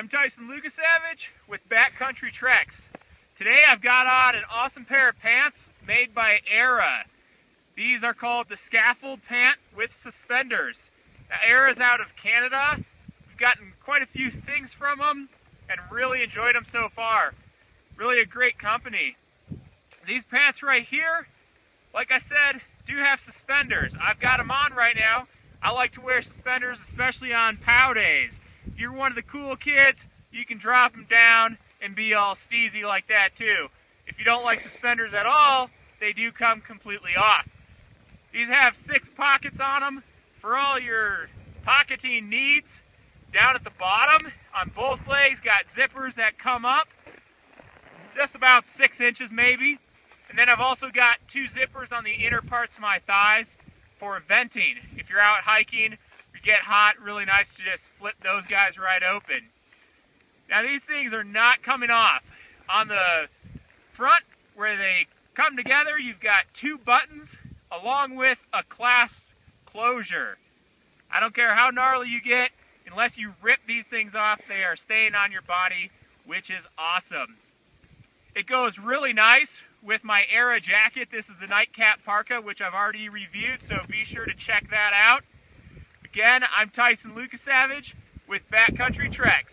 I'm Tyson Lukasavige with Backcountry Treks. Today I've got on an awesome pair of pants made by Eira. These are called the Scaffold Pant with Suspenders. Now, Eira's out of Canada. We've gotten quite a few things from them and really enjoyed them so far. Really a great company. These pants right here, like I said, do have suspenders. I've got them on right now. I like to wear suspenders, especially on POW days. You're one of the cool kids, you can drop them down and be all steezy like that too. If you don't like suspenders at all, they do come completely off. These have six pockets on them for all your pocketing needs. Down at the bottom, on both legs, got zippers that come up just about six inches maybe. And then I've also got two zippers on the inner parts of my thighs for venting. If you're out hiking, get hot, really nice to just flip those guys right open. Now these things are not coming off. On the front, where they come together, you've got two buttons along with a clasp closure. I don't care how gnarly you get, unless you rip these things off, they are staying on your body, which is awesome. It goes really nice with my Eira jacket. This is the Nightcap Parka, which I've already reviewed, so be sure to check that out. Again, I'm Tyson Lukasavige with Backcountry Treks.